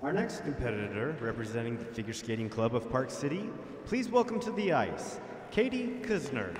Our next competitor, representing the Figure Skating Club of Park City, please welcome to the ice, Katie Kusner.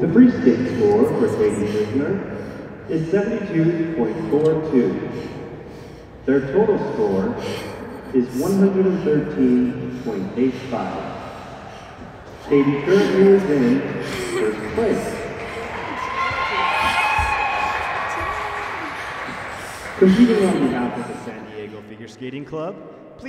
The free skate score for Katie Kusner is 72.42. Their total score is 113.85. Katie currently is in first place. Competing on behalf of the San Diego Figure Skating Club,